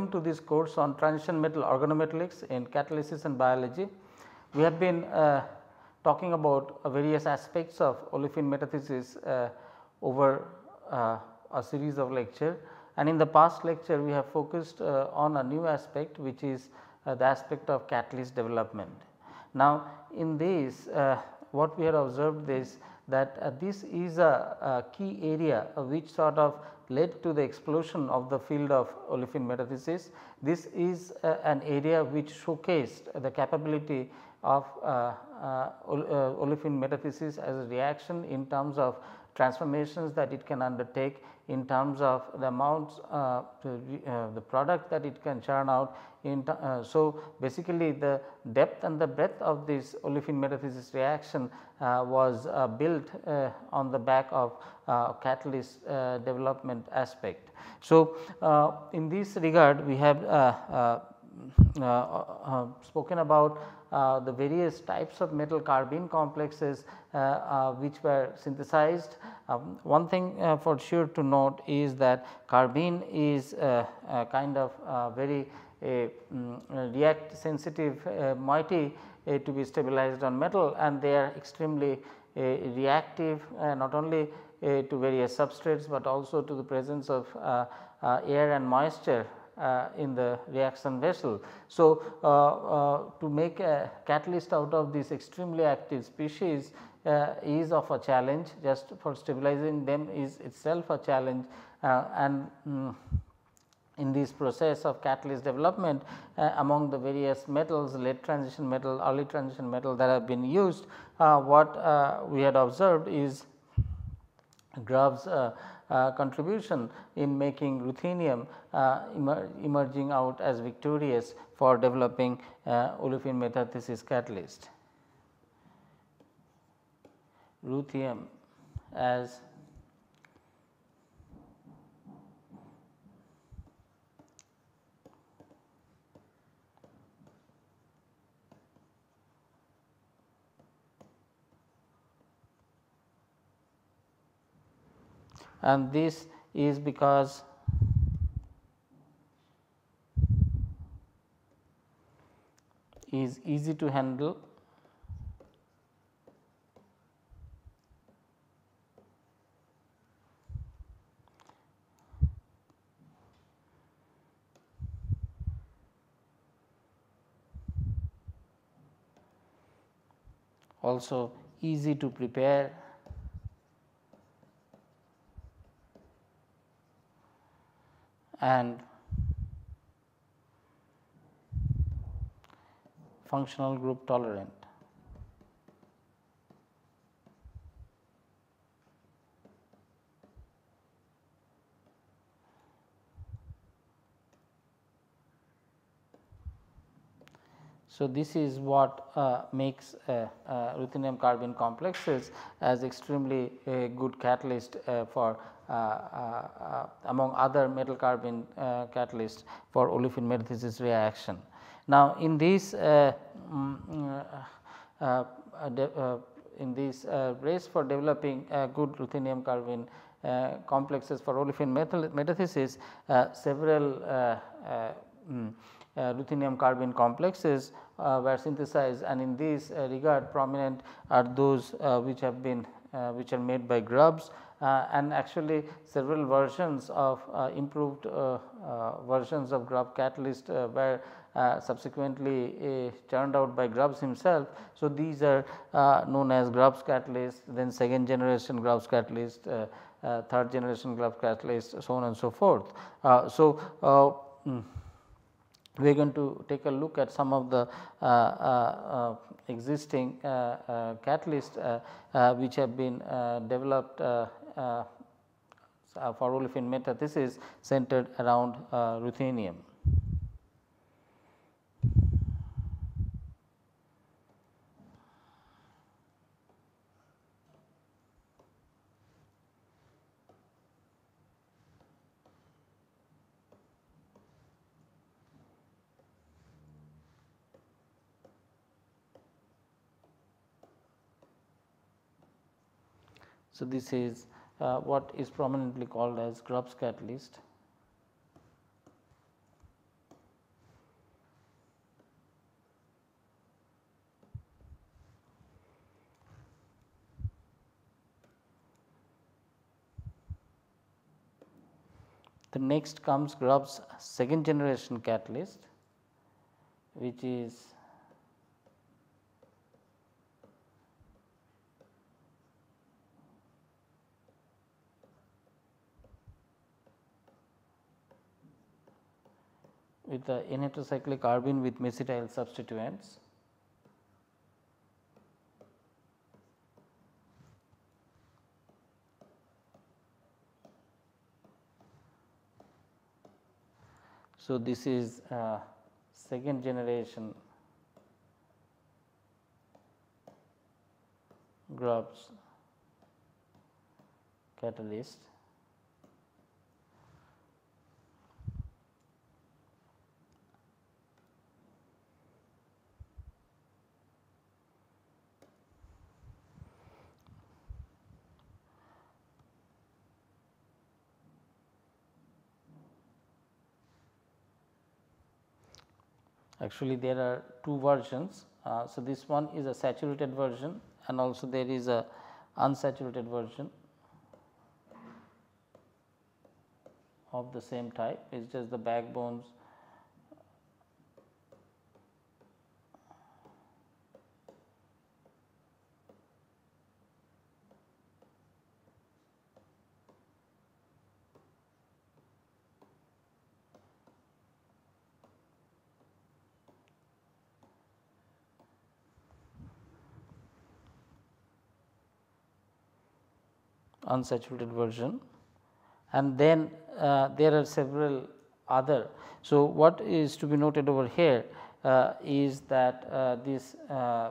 Welcome to this course on transition metal organometallics in catalysis and biology. We have been uh, talking about uh, various aspects of olefin metathesis uh, over uh, a series of lecture and in the past lecture we have focused uh, on a new aspect which is uh, the aspect of catalyst development. Now in this what we have observed is that this is a, a, key area which sort of led to the explosion of the field of olefin metathesis. This is uh, an area which showcased the capability of uh, uh, uh olefin metathesis as a reaction in terms of transformations that it can undertake in terms of the amounts uh, uh, the product that it can churn out uh, so basically the depth and the breadth of this olefin metathesis reaction uh, was uh, built uh, on the back of catalyst development aspect. So, in this regard we have Uh, uh, uh, spoken about uh, the various types of metal carbene complexes uh, uh, which were synthesized. Um, one thing for sure to note is that carbene is kind of very um, react sensitive moiety to be stabilized on metal and they are extremely reactive not only to various substrates, but also to the presence of air and moisture uh, in the reaction vessel. So, uh, uh, to make a catalyst out of this extremely active species is of a challenge just for stabilizing them is itself a challenge and um, in this process of catalyst development uh, among the various metals late transition metal early transition metal that have been used uh, what uh, we had observed is uh, contribution in making ruthenium uh, emer emerging out as victorious for developing uh, olefin metathesis catalyst. Ruthium as and this is because is easy to handle. Also easy to prepare and functional group tolerant. So, this is what uh, makes uh, uh, ruthenium carbene complexes as extremely good catalyst uh, for uh, uh, among other metal carbene catalysts for olefin metathesis reaction. Now, in this um, in this race for developing good ruthenium carbene complexes for olefin metathesis several uh, ruthenium carbene complexes uh, were synthesized and in this uh, regard prominent are those which have been which are made by Grubbs and actually several versions of improved versions of Grubb catalyst were uh, subsequently uh, churned out by Grubbs himself. So, these are uh, known as Grubbs catalyst then second generation Grubbs catalyst, third generation Grubbs catalyst so on and so forth. so, mm, we are going to take a look at some of the uh, uh, uh existing uh, uh, catalysts which have been developed for olefin metathesis centered around ruthenium. So, this is uh, what is prominently called as Grubbs catalyst. The next comes Grubbs second generation catalyst which is with the N-heterocyclic carbene with mesityl substituents. So, this is uh, second generation Grubb's catalyst. Actually, there are two versions. Uh, so, this one is a saturated version and also there is a unsaturated version of the same type it is just the backbones unsaturated version and then uh, there are several other. So, what is to be noted over here uh, is that uh, this uh,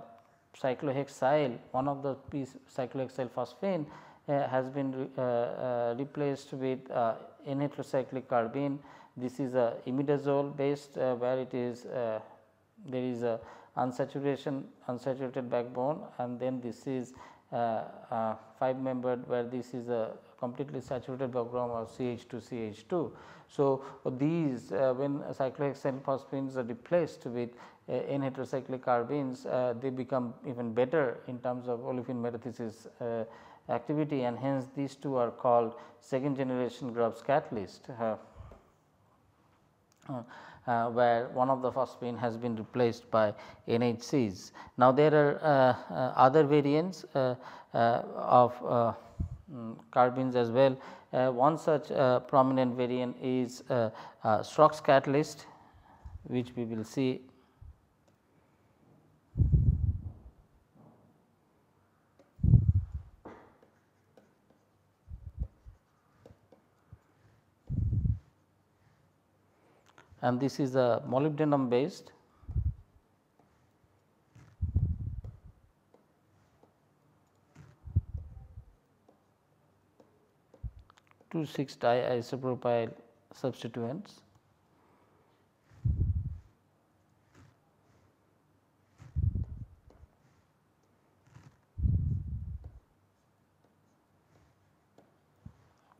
cyclohexyl one of the piece cyclohexyl phosphine uh, has been re, uh, replaced with N heterocyclic carbene. This is a imidazole based where it is there is a unsaturation unsaturated backbone and then this is 5 membered where this is a completely saturated background of CH2 CH2. So, these uh, when cyclohexane phosphines are replaced with N heterocyclic carbenes they become even better in terms of olefin metathesis activity and hence these two are called second generation Grubbs catalyst. Uh, uh, uh, where one of the phosphine has been replaced by NHCs. Now, there are uh, uh, other variants of um, carbenes as well. one such prominent variant is Schrock's catalyst which we will see and this is a molybdenum based two 6 diisopropyl substituents.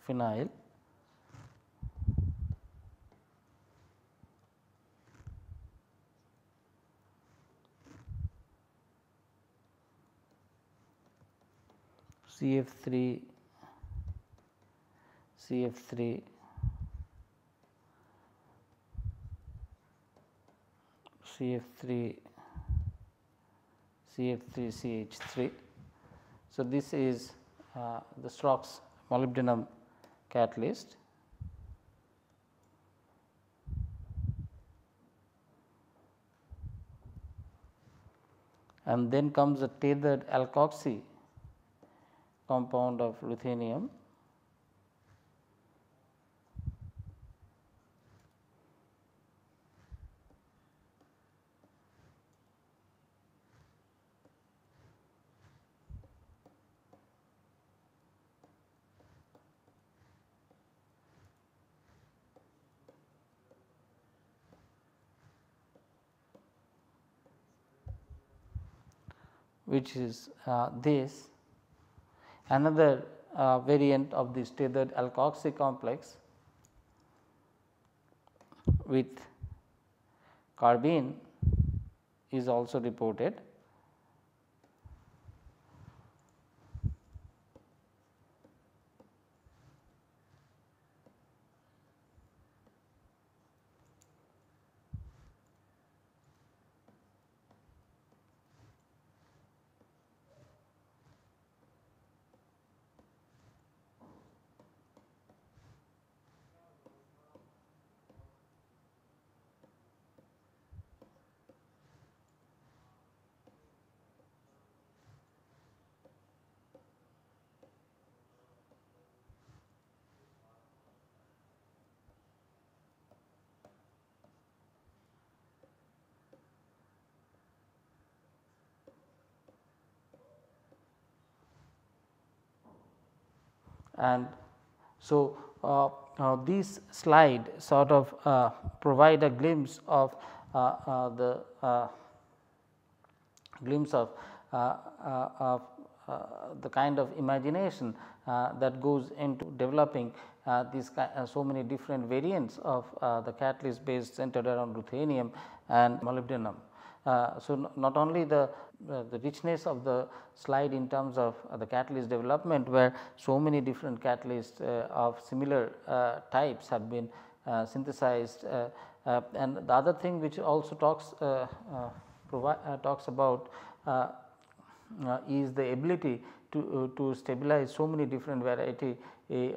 phenyl CF3 CF3 CF3 CF3 CH3. So, this is uh, the Schrock's molybdenum catalyst. And then comes the tethered alkoxy compound of ruthenium. Which is uh, this Another uh, variant of this tethered alkoxy complex with carbene is also reported. And so uh, uh, these slide sort of uh, provide a glimpse of the glimpse of, of the kind of imagination that goes into developing uh, these uh, so many different variants of uh, the catalyst based centered around ruthenium and molybdenum. so, not only the uh, the richness of the slide in terms of uh, the catalyst development where so many different catalysts uh, of similar uh, types have been uh, synthesized uh, and the other thing which also talks talks about is the ability to, to stabilize so many different variety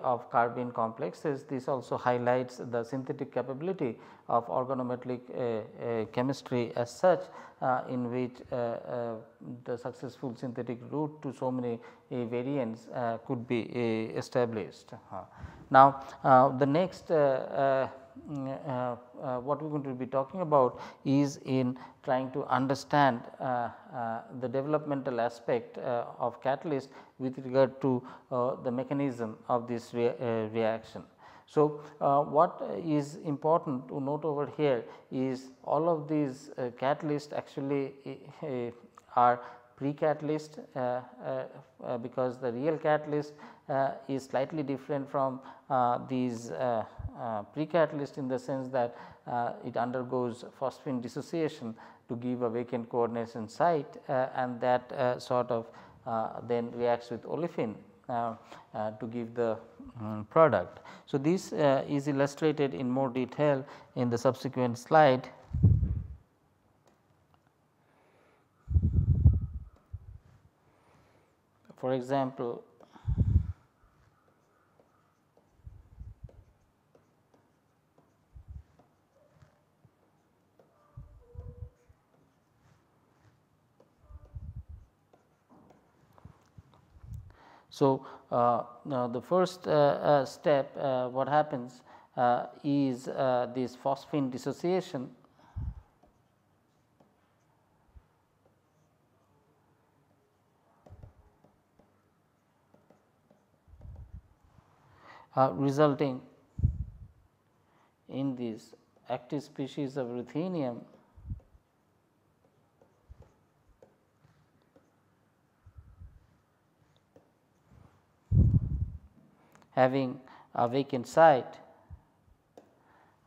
of carbene complexes. This also highlights the synthetic capability of organometallic uh, uh, chemistry as such uh, in which the successful synthetic route to so many variants could be established. Now, the next uh, uh, Uh, uh, what we are going to be talking about is in trying to understand uh, uh the developmental aspect of catalyst with regard to the mechanism of this rea reaction. So, uh, what is important to note over here is all of these uh, catalysts actually uh, are pre-catalyst because the real catalyst is slightly different from these uh, pre-catalyst in the sense that uh, it undergoes phosphine dissociation to give a vacant coordination site uh, and that sort of then reacts with olefin uh, uh, to give the um, product. So, this uh, is illustrated in more detail in the subsequent slide. For example, So, uh, the first uh, uh, step what happens is this phosphine dissociation. Uh, resulting in this active species of ruthenium having a vacant site.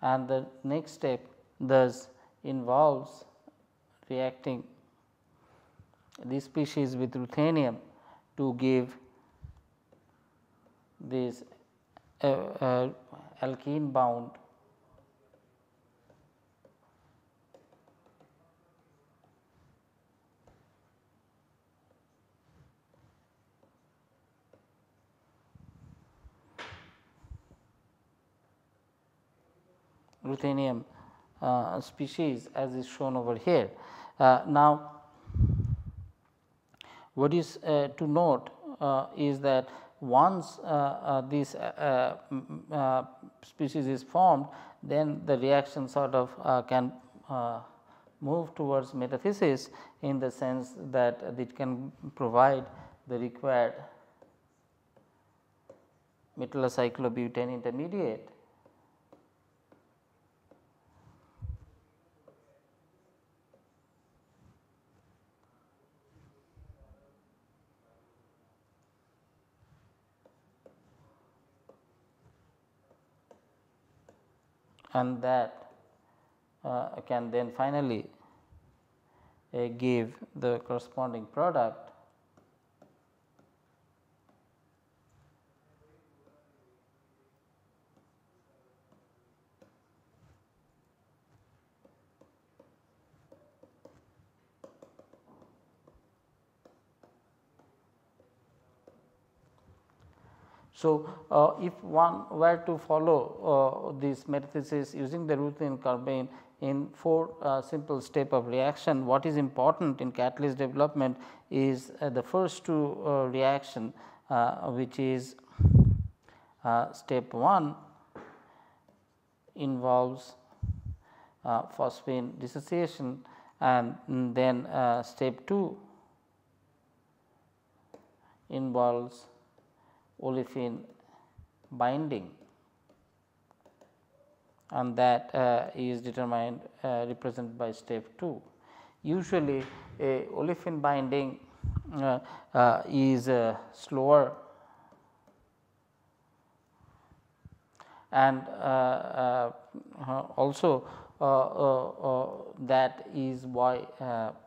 And the next step thus involves reacting this species with ruthenium to give this uh, uh, alkene bound ruthenium uh, species as is shown over here. Uh, now, what is uh, to note uh, is that once uh, uh, this species is formed, then the reaction sort of can move towards metathesis in the sense that it can provide the required metallocyclobutane intermediate and that uh, can then finally uh, give the corresponding product So, uh, if one were to follow uh, this metathesis using the ruthenium carbene in four uh, simple step of reaction, what is important in catalyst development is uh, the first two uh, reaction uh, which is step 1 involves phosphine dissociation and then step 2 involves olefin binding and that uh, is determined uh, represented by step 2. Usually a olefin binding uh, uh is uh, slower and uh, also that is why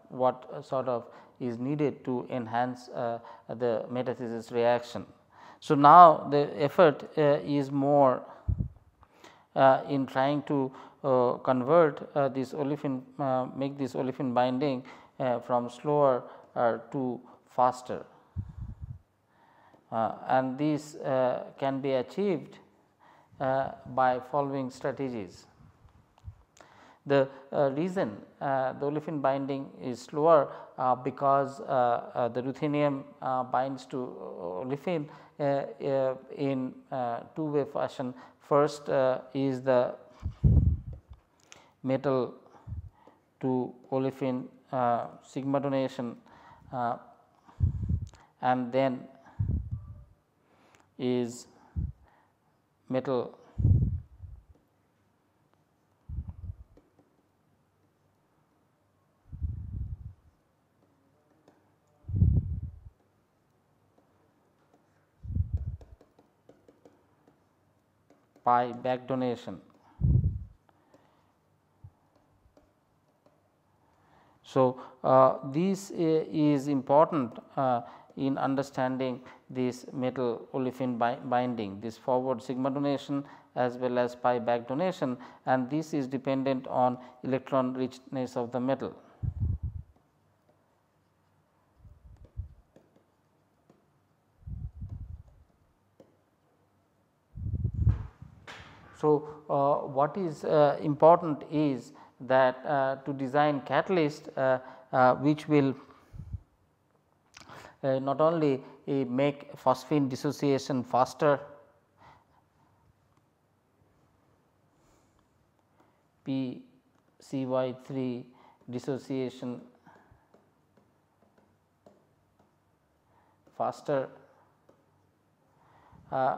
what sort of is needed to enhance the metathesis reaction. So, now the effort is more uh, in trying to uh, convert uh, this olefin make this olefin binding from slower to faster and this can be achieved by following strategies. The uh, reason uh, the olefin binding is slower uh, because the ruthenium binds to olefin in two way fashion. First uh, is the metal to olefin uh, sigma donation uh, and then is metal pi back donation. So, uh, this is important uh, in understanding this metal olefin binding this forward sigma donation as well as pi back donation and this is dependent on electron richness of the metal. So, uh, what is uh, important is that uh, to design catalyst which will not only make phosphine dissociation faster P C Y 3 dissociation faster. Uh,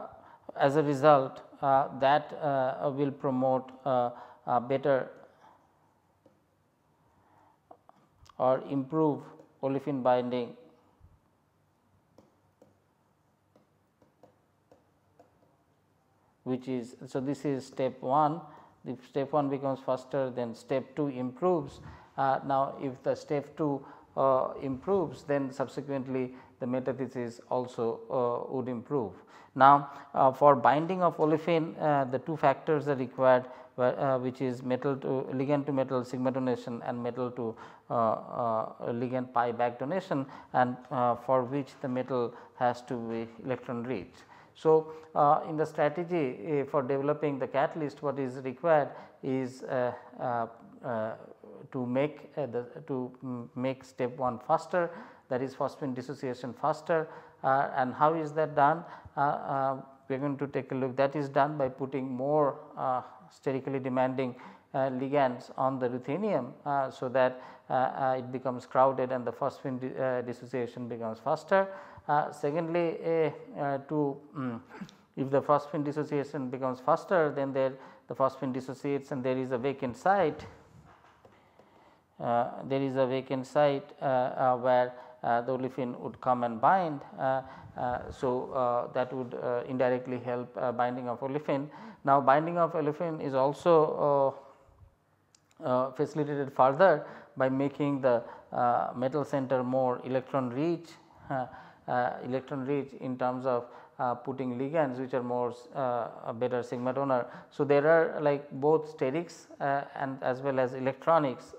as a result uh, that uh, will promote uh, better or improve olefin binding. Which is so this is step 1 if step 1 becomes faster then step 2 improves. Uh, now if the step 2 uh, improves then subsequently the metathesis also uh, would improve. Now, uh, for binding of olefin uh, the two factors are required uh, which is metal to ligand to metal sigma donation and metal to uh, uh, ligand pi back donation and for which the metal has to be electron rich. So, in the strategy for developing the catalyst what is required is to make the to make step 1 faster that is phosphine dissociation faster uh, and how is that done? Uh, uh, we are going to take a look that is done by putting more sterically demanding ligands on the ruthenium. so that it becomes crowded and the phosphine dissociation becomes faster. secondly, to um, if the phosphine dissociation becomes faster then there the phosphine dissociates and there is a vacant site uh, there is a vacant site uh, uh, where uh, the olefin would come and bind. Uh, uh, so, that would indirectly help binding of olefin. Now, binding of olefin is also facilitated further by making the metal center more electron rich, electron rich in terms of uh, putting ligands which are more uh, better sigma donor. So, there are like both sterics uh, and as well as electronics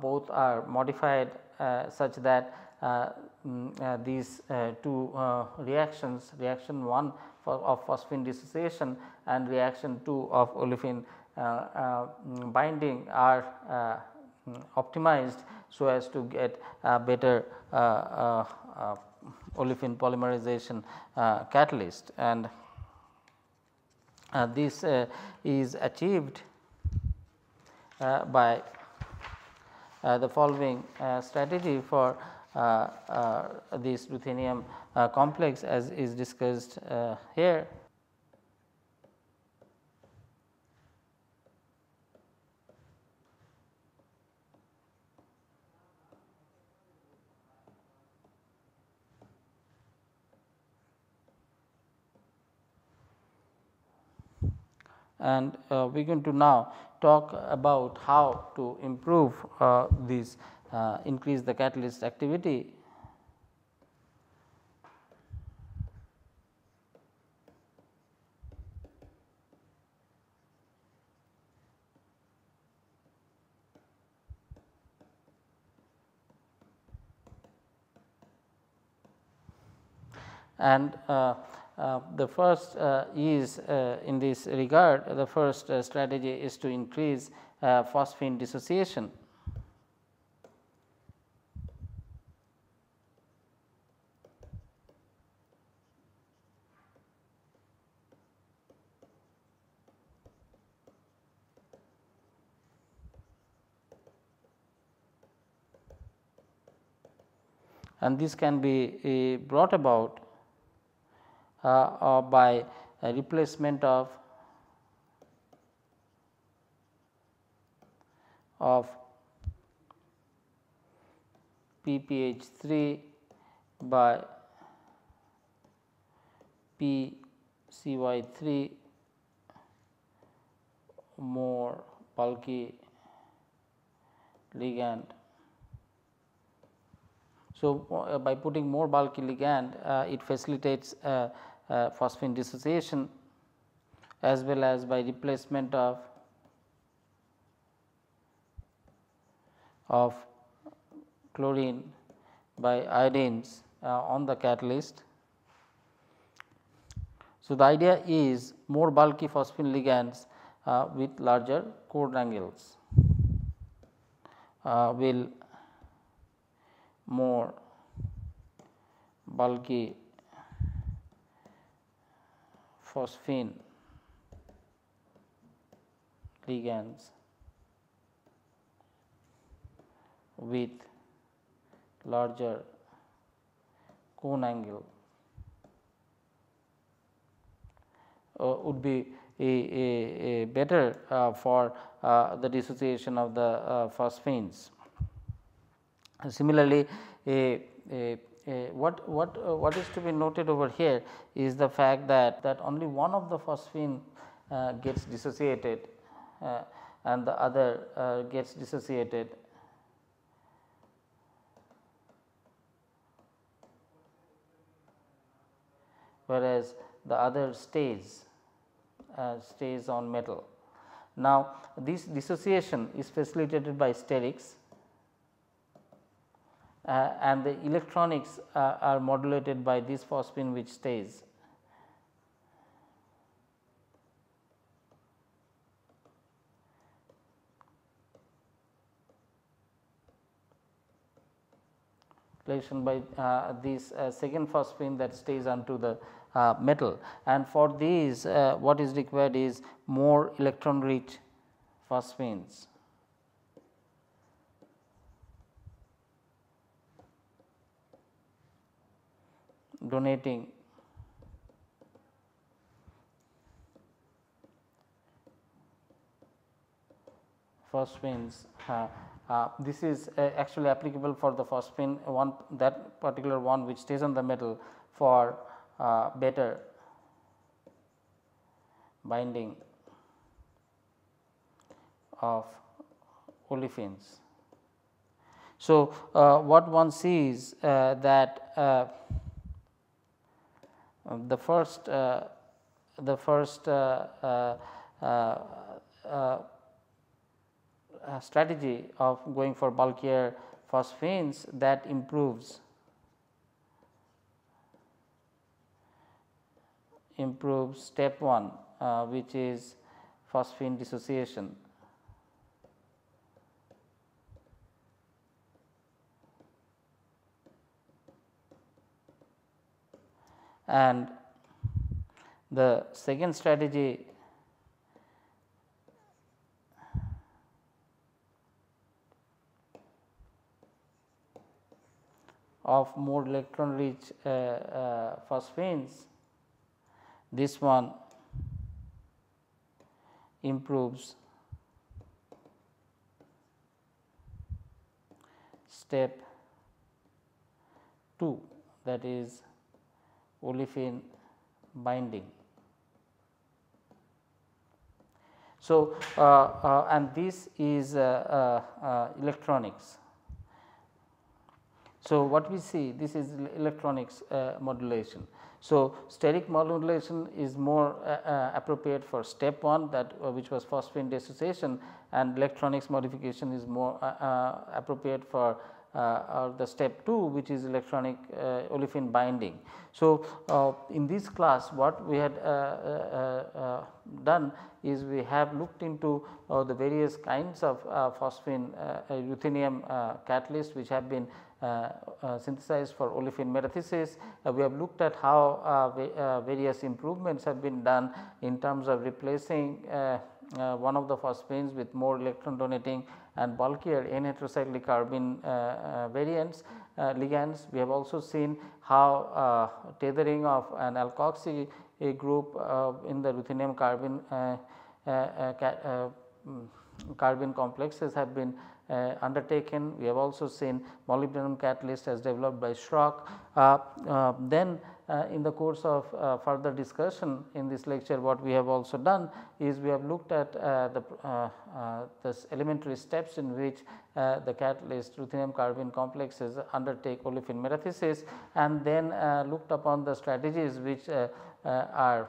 both are modified such that uh, mm, uh, these uh, two reactions reaction 1 of phosphine dissociation and reaction 2 of olefin binding are mm, optimized so as to get a better olefin polymerization catalyst. And this is achieved by uh, the following uh, strategy for uh, uh, uh, uh, this ruthenium uh, complex as is discussed here. and uh, we are going to now talk about how to improve uh, these uh, increase the catalyst activity and uh, uh, the first uh, is in this regard the first strategy is to increase phosphine dissociation. And this can be brought about uh, by replacement of of PPH 3 by PCY 3 more bulky ligand. So, uh, by putting more bulky ligand uh, it facilitates uh, phosphine dissociation as well as by replacement of of chlorine by iodines uh, on the catalyst. So, the idea is more bulky phosphine ligands uh, with larger cone angles uh, will more bulky phosphine ligands with larger cone angle uh, would be a, a, a better uh, for uh, the dissociation of the uh, phosphines. Similarly, what what uh, what is to be noted over here is the fact that that only one of the phosphine uh, gets dissociated uh, and the other uh, gets dissociated whereas the other stays uh, stays on metal. Now, this dissociation is facilitated by sterics uh, and the electronics uh, are modulated by this phosphine which stays. by uh, this uh, second phosphine that stays onto the uh, metal and for these uh, what is required is more electron rich phosphines. Donating phosphines. Uh, uh, this is uh, actually applicable for the phosphine one that particular one which stays on the metal for uh, better binding of olefins. So, uh, what one sees uh, that the first uh, the first uh, uh, strategy of going for bulkier phosphines that improves improves step 1 uh, which is phosphine dissociation. And the second strategy of more electron rich uh, uh, phosphines this one improves step 2 that is olefin binding. So, uh, and this is electronics. So, what we see this is electronics modulation. So, steric modulation is more uh, uh, appropriate for step 1 that uh, which was phosphine dissociation and electronics modification is more appropriate for uh, the step 2 which is electronic uh, olefin binding. So, uh, in this class what we had done is we have looked into the various kinds of phosphine ruthenium catalyst which have been uh, uh, synthesized for olefin metathesis. Uh, we have looked at how various improvements have been done in terms of replacing one of the phosphines with more electron donating and bulkier n heterocyclic carbene uh, uh, variants uh, ligands. We have also seen how tethering of an alkoxy group in the ruthenium carbene mm, carbene complexes have been uh, undertaken. We have also seen molybdenum catalyst as developed by Schrock. Uh, uh, then uh, in the course of uh, further discussion in this lecture what we have also done is we have looked at uh, the this elementary steps in which the catalyst ruthenium carbene complexes undertake olefin metathesis and then looked upon the strategies which are uh, uh,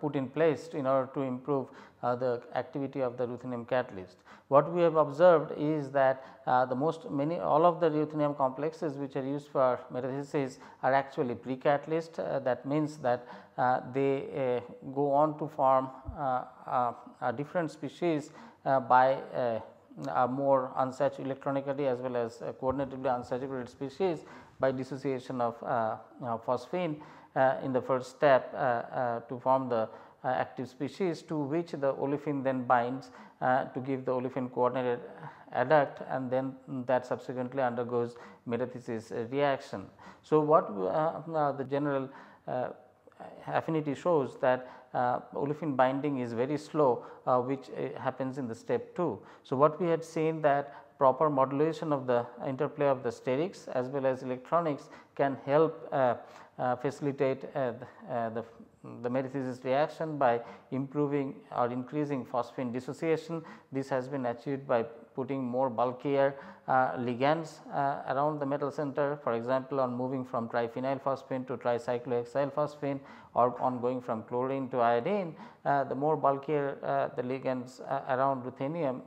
put in place in order to improve uh, the activity of the ruthenium catalyst. What we have observed is that the most many all of the ruthenium complexes which are used for metathesis are actually pre-catalyst that means that they go on to form a different species by a more unsaturated electronically as well as coordinatively unsaturated species by dissociation of uh, uh, phosphine uh, in the first step uh, uh, to form the active species to which the olefin then binds to give the olefin coordinated adduct and then that subsequently undergoes metathesis reaction. So, what the general affinity shows that uh, olefin binding is very slow uh, which uh, happens in the step 2. So, what we had seen that proper modulation of the interplay of the sterics as well as electronics can help uh, facilitate uh, uh, the, the metathesis reaction by improving or increasing phosphine dissociation. This has been achieved by putting more bulkier uh, ligands uh, around the metal center for example, on moving from triphenyl phosphine to tricyclohexyl phosphine or on going from chlorine to iodine, uh, the more bulkier the ligands around ruthenium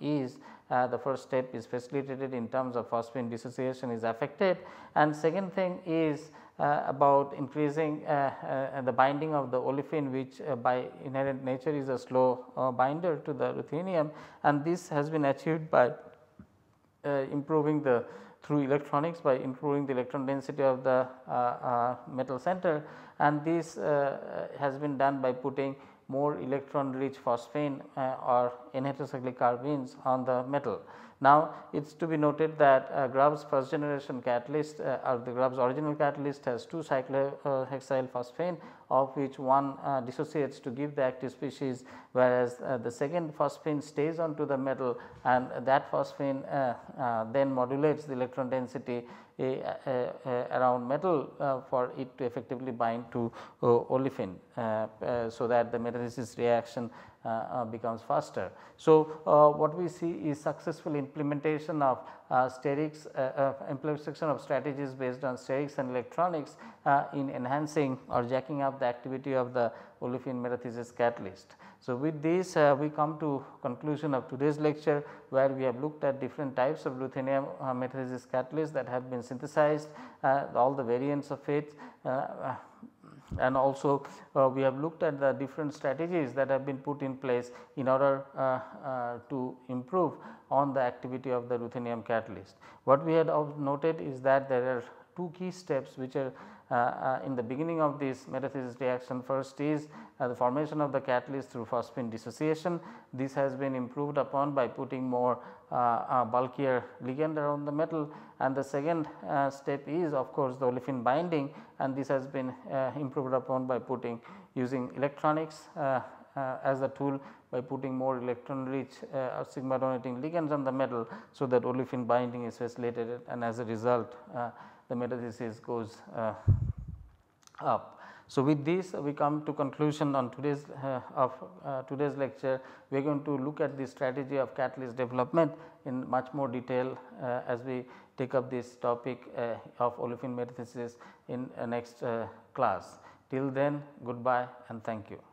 is the first step is facilitated in terms of phosphine dissociation is affected and second thing is uh, Uh, about increasing uh, uh, the binding of the olefin which uh, by inherent nature is a slow uh, binder to the ruthenium. And this has been achieved by improving the through electronics by improving the electron density of the metal center. And this has been done by putting more electron rich phosphine or n heterocyclic carbenes on the metal. Now, it is to be noted that uh, Grubbs first generation catalyst uh, or the Grubbs original catalyst has two cyclohexyl phosphane of which one uh, dissociates to give the active species whereas uh, the second phosphine stays onto the metal and that phosphine uh, uh, then modulates the electron density around metal for it to effectively bind to olefin so that the metathesis reaction uh, uh, becomes faster. So, uh, what we see is successful implementation of sterics, implementation of strategies based on sterics and electronics in enhancing or jacking up the activity of the olefin metathesis catalyst. So, with this uh, we come to conclusion of today's lecture where we have looked at different types of ruthenium uh, metathesis catalyst that have been synthesized, uh, all the variants of it and also uh, we have looked at the different strategies that have been put in place in order uh, uh, to improve on the activity of the ruthenium catalyst. What we had noted is that there are two key steps which are in the beginning of this metathesis reaction first is uh, the formation of the catalyst through phosphine dissociation. This has been improved upon by putting more bulkier ligand around the metal and the second step is of course the olefin binding and this has been improved upon by putting using electronics uh, as a tool by putting more electron rich uh, sigma donating ligands on the metal. So, that olefin binding is facilitated and as a result uh, the metathesis goes uh, up. So, with this we come to conclusion on today's uh, of uh, today's lecture we are going to look at the strategy of catalyst development in much more detail uh, as we take up this topic uh, of olefin metathesis in uh, next class. Till then goodbye and thank you.